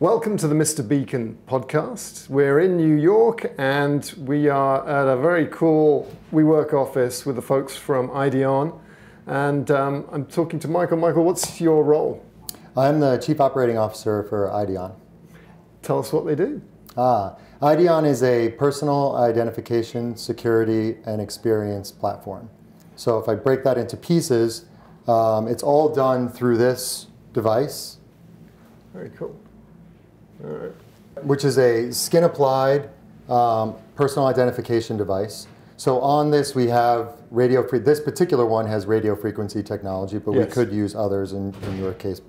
Welcome to the Mr. Beacon podcast. We're in New York and we are at a very cool WeWork office with the folks from Idion. And um, I'm talking to Michael. Michael, what's your role? I'm the Chief Operating Officer for Idion. Tell us what they do. Ah, Idion is a personal identification, security, and experience platform. So if I break that into pieces, um, it's all done through this device. Very cool. Which is a skin applied um, personal identification device. So on this we have radio, this particular one has radio frequency technology, but yes. we could use others in, in your case,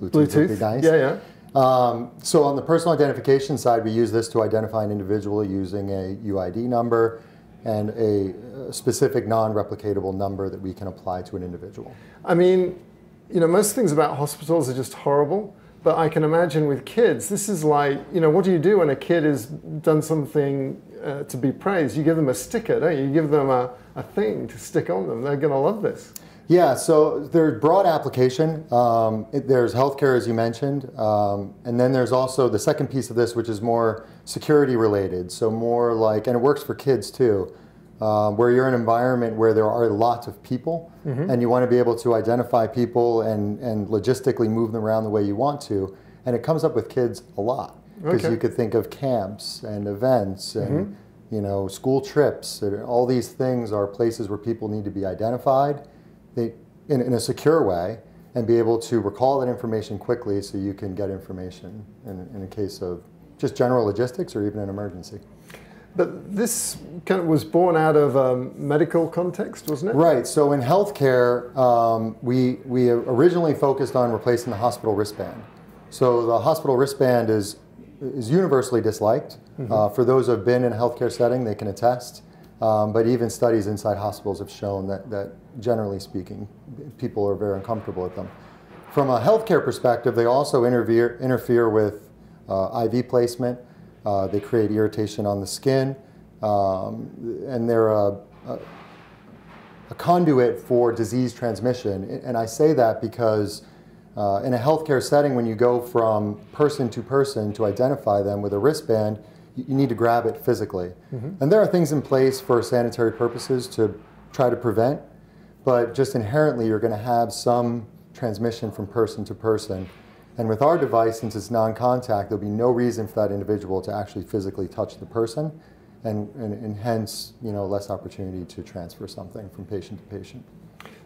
Bluetooth, Bluetooth. would be nice. Yeah, yeah. Um, so on the personal identification side, we use this to identify an individual using a UID number and a specific non-replicatable number that we can apply to an individual. I mean, you know, most things about hospitals are just horrible. But I can imagine with kids, this is like, you know, what do you do when a kid has done something uh, to be praised? You give them a sticker, don't you? You give them a, a thing to stick on them. They're going to love this. Yeah, so there's broad application. Um, it, there's healthcare, as you mentioned, um, and then there's also the second piece of this, which is more security related. So more like, and it works for kids too um, where you're in an environment where there are lots of people mm-hmm. and you want to be able to identify people and, and logistically move them around the way you want to. And it comes up with kids a lot because okay. you could think of camps and events and mm-hmm. you know school trips. All these things are places where people need to be identified they, in, in a secure way and be able to recall that information quickly so you can get information in, in a case of just general logistics or even an emergency. But this kind of was born out of a medical context, wasn't it? Right. So in healthcare, um, we, we originally focused on replacing the hospital wristband. So the hospital wristband is, is universally disliked. Mm-hmm. Uh, for those who have been in a healthcare setting, they can attest. Um, but even studies inside hospitals have shown that, that, generally speaking, people are very uncomfortable with them. From a healthcare perspective, they also interfere, interfere with uh, IV placement. Uh, they create irritation on the skin, um, and they're a, a, a, conduit for disease transmission. And I say that because uh, in a healthcare setting, when you go from person to person to identify them with a wristband, you need to grab it physically. Mm-hmm. And there are things in place for sanitary purposes to try to prevent, but just inherently, you're going to have some transmission from person to person. And with our device, since it's non-contact, there'll be no reason for that individual to actually physically touch the person, and, and, and, hence, you know, less opportunity to transfer something from patient to patient.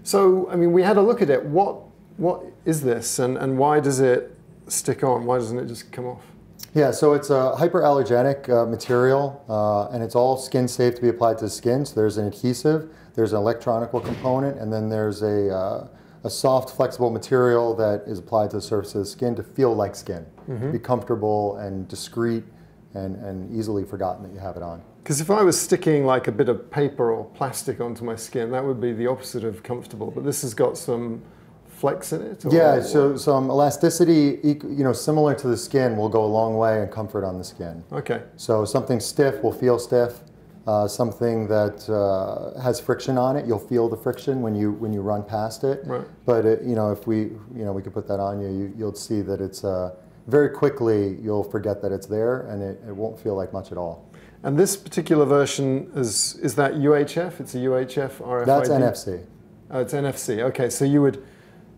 So, I mean, we had a look at it. What, what is this, and, and why does it stick on? Why doesn't it just come off? Yeah, so it's a hyperallergenic uh, material, uh, and it's all skin safe to be applied to the skin. So there's an adhesive, there's an electronical component, and then there's a uh, a soft, flexible material that is applied to the surface of the skin to feel like skin, mm-hmm. be comfortable and discreet and, and easily forgotten that you have it on. Because if I was sticking like a bit of paper or plastic onto my skin, that would be the opposite of comfortable. But this has got some flex in it? Or, yeah, so some elasticity, you know, similar to the skin will go a long way in comfort on the skin. Okay. So something stiff will feel stiff uh, something that uh, has friction on it, you'll feel the friction when you when you run past it. Right. But it, you know, if we you know we could put that on you, you you'll see that it's uh, very quickly you'll forget that it's there, and it, it won't feel like much at all. And this particular version is is that UHF? It's a UHF RFID. That's NFC. Oh, it's NFC. Okay, so you would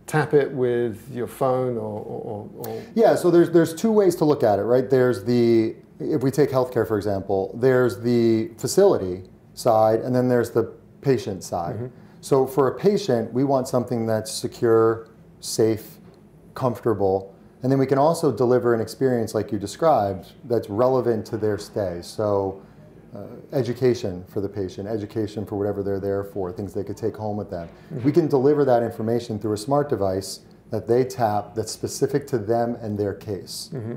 tap it with your phone or, or, or, yeah so there's there's two ways to look at it right there's the if we take healthcare, for example, there's the facility side and then there's the patient side. Mm-hmm. So for a patient, we want something that's secure, safe, comfortable, and then we can also deliver an experience like you described that's relevant to their stay. So uh, education for the patient, education for whatever they're there for, things they could take home with them. Mm-hmm. We can deliver that information through a smart device that they tap that's specific to them and their case. Mm-hmm.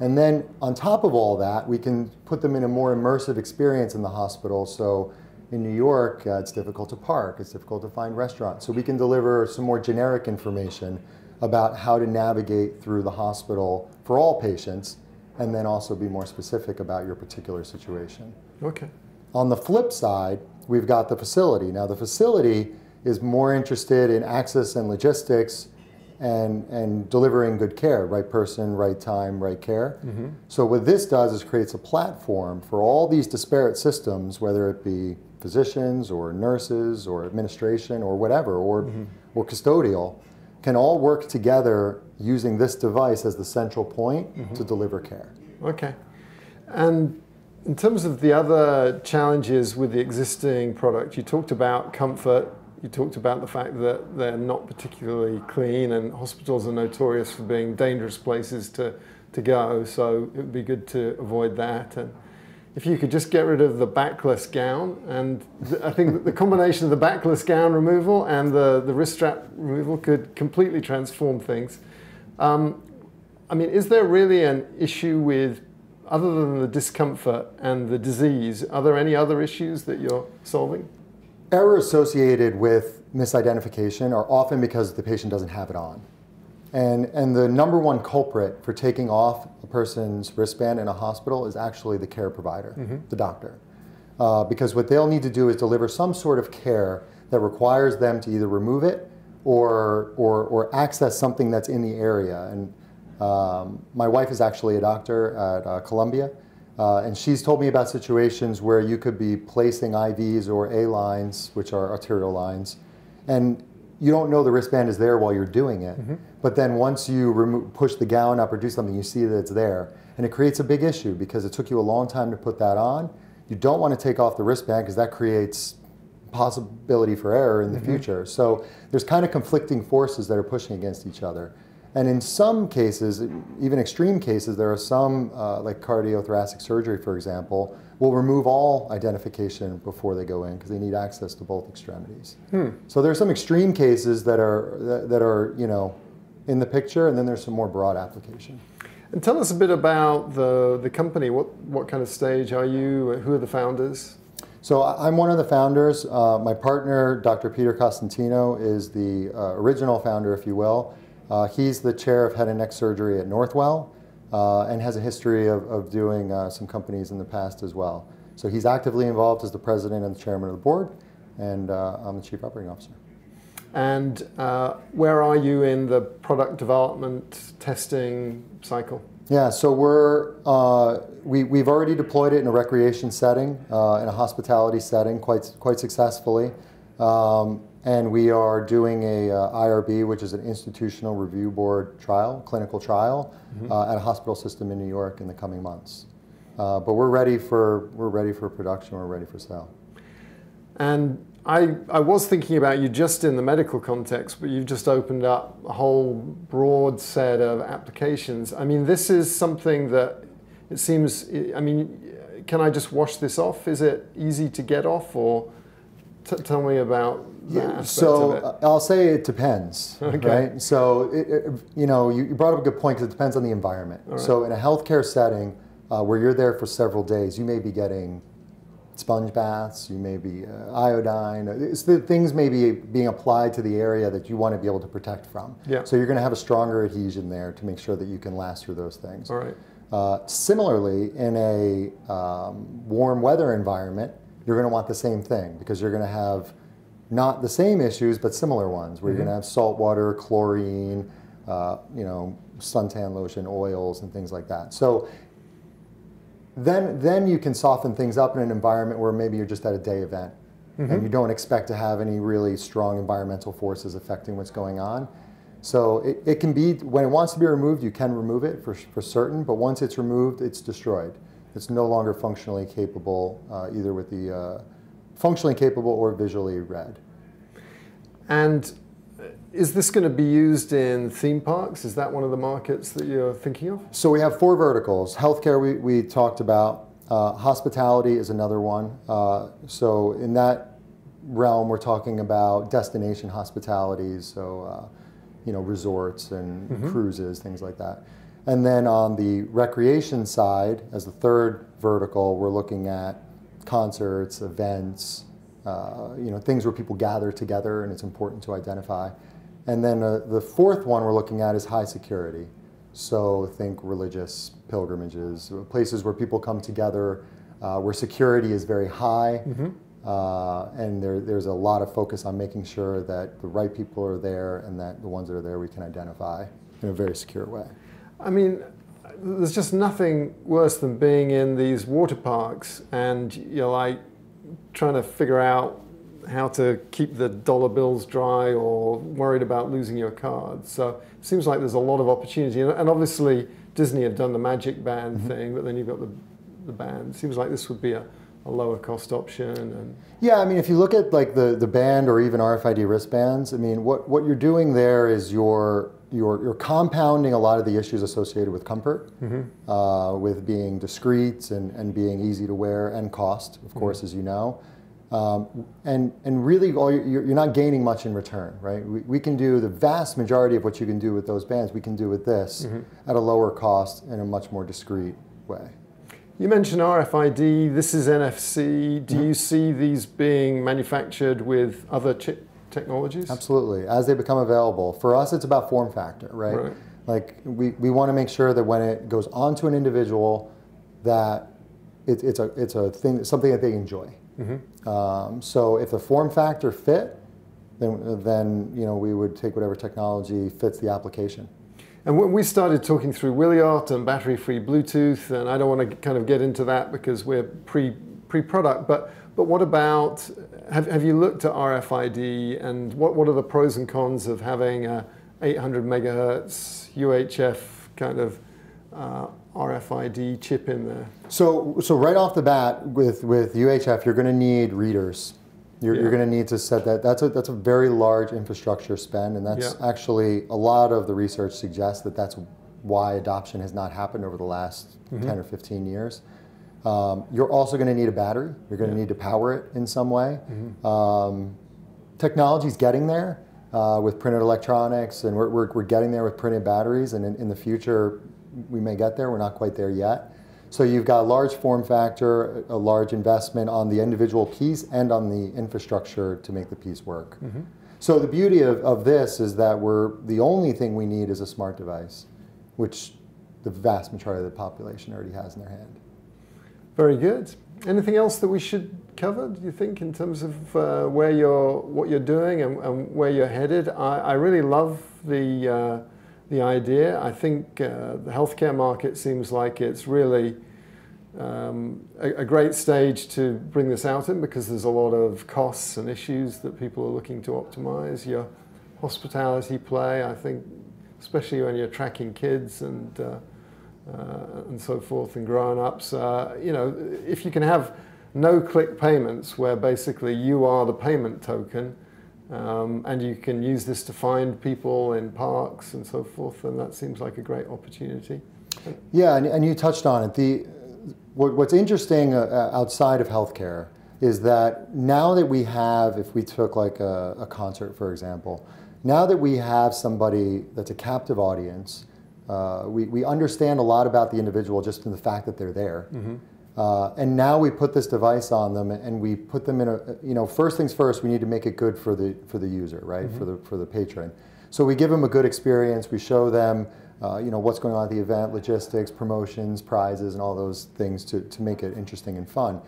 And then on top of all that, we can put them in a more immersive experience in the hospital. So in New York, uh, it's difficult to park, it's difficult to find restaurants. So we can deliver some more generic information about how to navigate through the hospital for all patients, and then also be more specific about your particular situation. Okay. On the flip side, we've got the facility. Now, the facility is more interested in access and logistics and, and delivering good care, right person, right time, right care. Mm-hmm. So what this does is creates a platform for all these disparate systems, whether it be physicians or nurses or administration or whatever, or, mm-hmm. or custodial, can all work together using this device as the central point mm-hmm. to deliver care. Okay. And in terms of the other challenges with the existing product, you talked about comfort. You talked about the fact that they're not particularly clean, and hospitals are notorious for being dangerous places to, to go. So it would be good to avoid that. And if you could just get rid of the backless gown, and th- I think the combination of the backless gown removal and the, the wrist strap removal could completely transform things. Um, I mean, is there really an issue with, other than the discomfort and the disease, are there any other issues that you're solving? Errors associated with misidentification are often because the patient doesn't have it on. And, and the number one culprit for taking off a person's wristband in a hospital is actually the care provider, the doctor. Uh, because what they'll need to do is deliver some sort of care that requires them to either remove it or, or, or access something that's in the area. And um, my wife is actually a doctor at uh, Columbia, uh, and she's told me about situations where you could be placing IVs or A lines, which are arterial lines, and you don't know the wristband is there while you're doing it. But then once you push the gown up or do something, you see that it's there. And it creates a big issue because it took you a long time to put that on. You don't want to take off the wristband because that creates possibility for error in the future. So there's kind of conflicting forces that are pushing against each other. And in some cases, even extreme cases, there are some, uh, like cardiothoracic surgery, for example, will remove all identification before they go in because they need access to both extremities. So there's some extreme cases that are that, that are you know in the picture, and then there's some more broad application. And tell us a bit about the, the company. What, what kind of stage are you? Who are the founders? So I'm one of the founders. Uh, my partner, Dr. Peter Costantino, is the uh, original founder, if you will. Uh, he's the chair of head and neck surgery at Northwell uh, and has a history of, of doing uh, some companies in the past as well. So he's actively involved as the president and the chairman of the board, and uh, I'm the chief operating officer. And uh, where are you in the product development testing cycle? Yeah, so we're uh, we we've already deployed it in a recreation setting, uh, in a hospitality setting, quite quite successfully, um, and we are doing a uh, IRB, which is an institutional review board trial, clinical trial, uh, at a hospital system in New York in the coming months. Uh, but we're ready for we're ready for production. We're ready for sale. And I, I was thinking about you just in the medical context, but you've just opened up a whole broad set of applications. I mean, this is something that it seems, I mean, can I just wash this off? Is it easy to get off, or t- tell me about aspect so uh, I'll say it depends, Okay. right? So it, it, you know, you, you brought up a good point because it depends on the environment. So in a healthcare setting uh, where you're there for several days, you may be getting sponge baths, you may be uh, iodine. It's the things may be being applied to the area that you want to be able to protect from. Yeah. So you're going to have a stronger adhesion there to make sure that you can last through those things. All right. Uh, similarly, in a um, warm weather environment, you're going to want the same thing because you're going to have not the same issues, but similar ones where you're going to have salt water, chlorine, uh, you know, suntan lotion, oils, and things like that. So then, then you can soften things up in an environment where maybe you're just at a day event and you don't expect to have any really strong environmental forces affecting what's going on. So it, it can be, when it wants to be removed, you can remove it for, for certain, but once it's removed, it's destroyed. It's no longer functionally capable, uh, either with the uh, functionally capable or visually read. And is this going to be used in theme parks? Is that one of the markets that you're thinking of? So we have four verticals. Healthcare, we, we talked about. Uh, hospitality is another one. Uh, so in that realm, we're talking about destination hospitalities, so uh, you know resorts and cruises, things like that. And then on the recreation side, as the third vertical, we're looking at concerts, events, uh, you know things where people gather together, and it's important to identify. And then uh, the fourth one we're looking at is high security. So think religious pilgrimages, places where people come together, uh, where security is very high, Uh, and there, there's a lot of focus on making sure that the right people are there and that the ones that are there we can identify in a very secure way. I mean, there's just nothing worse than being in these water parks and you're like trying to figure out how to keep the dollar bills dry or worried about losing your card. So it seems like there's a lot of opportunity. And obviously, Disney have done the Magic Band mm-hmm. thing, but then you've got the, the band. It seems like this would be a, a lower cost option. And yeah, I mean, if you look at like the, the band or even RFID wristbands, I mean, what, what you're doing there is you're you're, you're compounding a lot of the issues associated with comfort, mm-hmm. uh, with being discreet and, and being easy to wear and cost, of mm-hmm. course, as you know. Um, and, and really, all you're, you're, not gaining much in return, right? We, we, can do the vast majority of what you can do with those bands, we can do with this mm-hmm. at a lower cost in a much more discreet way. You mentioned RFID, this is NFC. Do you see these being manufactured with other chip technologies? Absolutely, as they become available. For us, it's about form factor, right? right. Like we, we want to make sure that when it goes onto an individual, that it, it's a it's a thing something that they enjoy. Mm-hmm. Um, so if the form factor fit, then then you know we would take whatever technology fits the application. And when we started talking through Wiliot and battery-free Bluetooth, and I don't want to kind of get into that because we're pre pre-product, but but what about have, have you looked at RFID and what, what are the pros and cons of having a 800 megahertz UHF kind of uh, RFID chip in there? So, so right off the bat with, with UHF, you're going to need readers. You're, yeah. you're going to need to set that. That's a, that's a very large infrastructure spend, and that's yeah. actually a lot of the research suggests that that's why adoption has not happened over the last mm-hmm. 10 or 15 years. Um, you're also going to need a battery. You're going to yeah. need to power it in some way. Mm-hmm. Um, technology's getting there uh, with printed electronics, and we're, we're, we're, getting there with printed batteries. And in, in, the future, we may get there. We're not quite there yet. So you've got a large form factor, a large investment on the individual piece and on the infrastructure to make the piece work. Mm-hmm. So the beauty of, of this is that we're the only thing we need is a smart device, which the vast majority of the population already has in their hand. Very good. Anything else that we should cover, do you think, in terms of uh, where you're, what you're doing and, and where you're headed? I, I really love the, uh, the idea. I think uh, the healthcare market seems like it's really um, a, a, great stage to bring this out in because there's a lot of costs and issues that people are looking to optimize. Your hospitality play, I think, especially when you're tracking kids and uh, uh, and so forth and grown-ups. Uh, you know, if you can have no-click payments where basically you are the payment token, um, and you can use this to find people in parks and so forth, and that seems like a great opportunity. Yeah, and, and you touched on it. The what, what's interesting uh, uh outside of healthcare is that now that we have, if we took like a, a concert for example, now that we have somebody that's a captive audience uh, we, we understand a lot about the individual just in the fact that they're there. Mm-hmm. Uh, and now we put this device on them and we put them in a, you know, first things first, we need to make it good for the, for the user, right? Mm-hmm. For, the, for the patron. So we give them a good experience. We show them, uh, you know, what's going on at the event, logistics, promotions, prizes, and all those things to, to make it interesting and fun.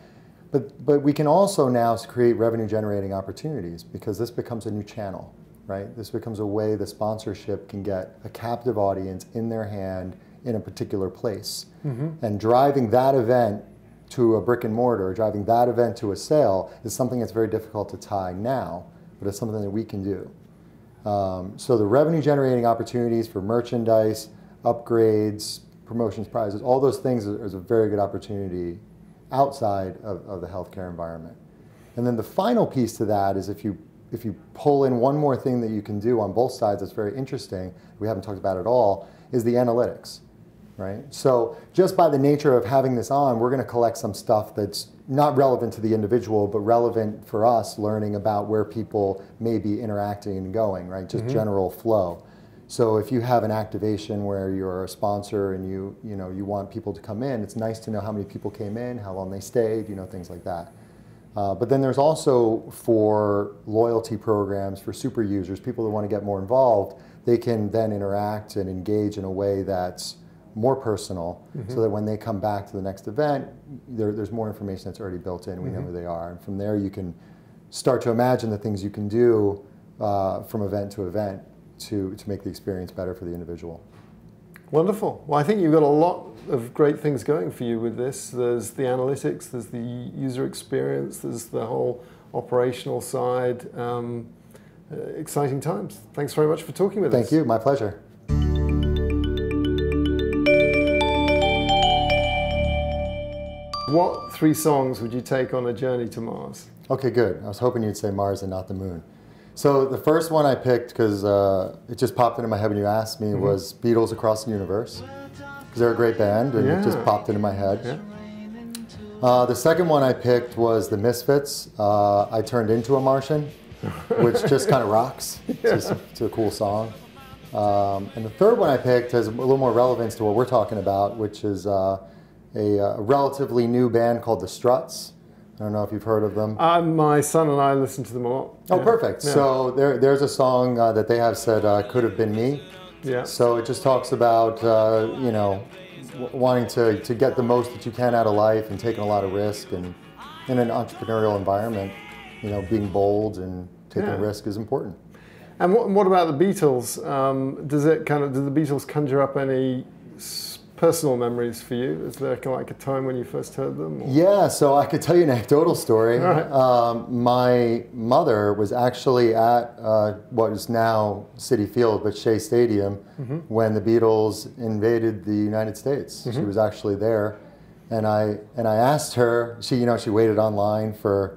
But, but we can also now create revenue generating opportunities because this becomes a new channel right? This becomes a way the sponsorship can get a captive audience in their hand in a particular place. Mm-hmm. And driving that event to a brick and mortar, driving that event to a sale is something that's very difficult to tie now, but it's something that we can do. Um, so the revenue generating opportunities for merchandise, upgrades, promotions, prizes, all those things is, a very good opportunity outside of, of the healthcare environment. And then the final piece to that is if you if you pull in one more thing that you can do on both sides that's very interesting, we haven't talked about at all, is the analytics, right? So just by the nature of having this on, we're going to collect some stuff that's not relevant to the individual, but relevant for us learning about where people may be interacting and going, right? Just mm-hmm. general flow. So if you have an activation where you're a sponsor and you, you know, you want people to come in, it's nice to know how many people came in, how long they stayed, you know, things like that. Uh, but then there's also for loyalty programs, for super users, people that want to get more involved, they can then interact and engage in a way that's more personal, so that when they come back to the next event, there, there's more information that's already built in. We know who they are, and from there you can start to imagine the things you can do uh, from event to event to to make the experience better for the individual. Wonderful. Well, I think you've got a lot of great things going for you with this. There's the analytics, there's the user experience, there's the whole operational side. Um, uh, exciting times. Thanks very much for talking with Thank us. Thank you. My pleasure. What three songs would you take on a journey to Mars? Okay, good. I was hoping you'd say Mars and not the moon. So the first one I picked because uh, it just popped into my head when you asked me Mm-hmm. was Beatles Across the Universe because they're a great band and it just popped into my head. Yeah. Uh, the second one I picked was the Misfits. Uh, I turned into a Martian, which just kind of rocks. It's, just, it's a cool song. Um, and the third one I picked has a little more relevance to what we're talking about, which is uh, a, uh relatively new band called the Struts. I don't know if you've heard of them. Uh, my son and I listen to them a lot. Oh, Yeah. perfect. Yeah. So there, there's a song uh, that they have said uh, could have been me. yeah. So it just talks about uh, you know w- wanting to, to get the most that you can out of life and taking a lot of risk and in an entrepreneurial environment, you know, being bold and taking Yeah. risk is important. And what, what about the Beatles? Um, does it kind of do the Beatles conjure up any personal memories for you? Is there like a time when you first heard them? or- Yeah, so I could tell you an anecdotal story. Right. Um, my mother was actually at uh, what is now Citi Field, but Shea Stadium, Mm-hmm. when the Beatles invaded the United States. She was actually there, and I and I asked her. She, you know, she waited online for,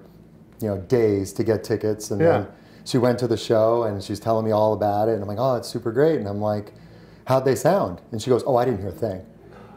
you know, days to get tickets, and Yeah. then she went to the show, and she's telling me all about it, and I'm like, oh, it's super great, and I'm like, how'd they sound? And she goes, oh, I didn't hear a thing.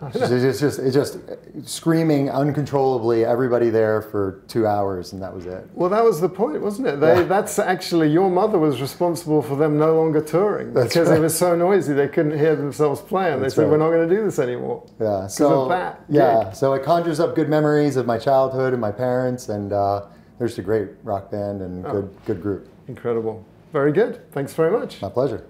It's just, just, it's just screaming uncontrollably, everybody there for two hours, and that was it. Well, that was the point, wasn't it? They, Yeah. That's actually your mother was responsible for them no longer touring That's because right. it was so noisy they couldn't hear themselves play, and That's they said, right. "We're not going to do this anymore." Yeah. So that yeah. gig. So it conjures up good memories of my childhood and my parents, and uh, there's a great rock band and Oh. good good group. Incredible. Very good. Thanks very much. My pleasure.